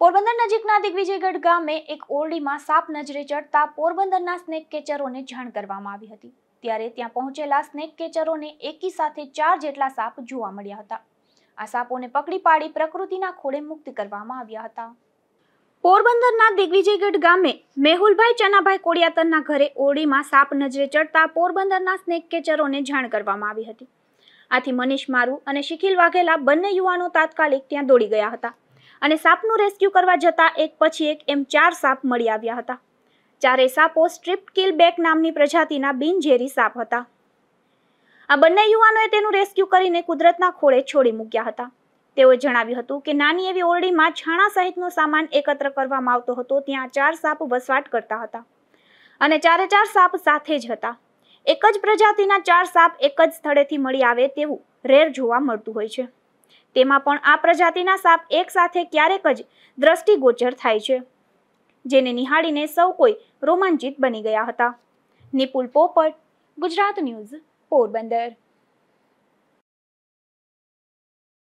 પોરબંદર નજીકના દિગ્વિજયગઢ ગામે એક ઓરડીમાં સાપ નજરે ચડતા પોરબંદરના સ્નેક કેચરોને જાણ કરવામાં આવી હતી. ત્યારે ત્યાં પહોંચેલા સ્નેક કેચરોને એકી સાથે ચાર જેટલા સાપ જોવા મળ્યા હતા. આ સાપોને પકડી પાડી પ્રકૃતિના ખોળે મુક્ત કરવામાં આવ્યા હતા. પોરબંદરના દિગ્વિજયગઢ ગામે મેહુલભાઈ ચનાભાઈ કોડિયાતરના ઘરે ઓરડીમાં સાપ નજરે ચડતા પોરબંદરના સ્નેક કેચરોને જાણ કરવામાં આવી હતી. આથી મનીષ મારુ અને શિખિલ વાઘેલા બંને યુવાનો તાત્કાલિક ત્યાં દોડી ગયા હતા. અને સાપનું રેસ્ક્યુ કરવા જતા એક પછી એક એમ ચાર સાપ મળી આવ્યા હતા. ચારેય સાપો સ્ટ્રીપ કિલ બેક નામની પ્રજાતિના બિનઝેરી સાપ હતા. આ બંને યુવાનોએ તેનું રેસ્ક્યુ કરીને કુદરતના ખોળે છોડી મૂક્યા હતા. તેઓએ જણાવ્યું હતું કે નાની એવી ઓરડીમાં છાણા સહિતનો સામાન એકત્ર કરવામાં આવતો હતો, ત્યાં ચાર સાપ વસવાટ કરતા હતા. અને ચારે ચાર સાપ સાથે જ હતા. એક જ પ્રજાતિના ચાર સાપ એક જ સ્થળેથી મળી આવે તેવું રેર જોવા મળતું હોય છે. તેમાં પણ આ પ્રજાતિના સાપ એકસાથે ક્યારેક જ દ્રષ્ટિગોચર થાય છે, જેને નિહાળીને સૌ કોઈ રોમાંચિત બની ગયા હતા. નિપુલ પોપટ, ગુજરાત ન્યૂઝ, પોરબંદર.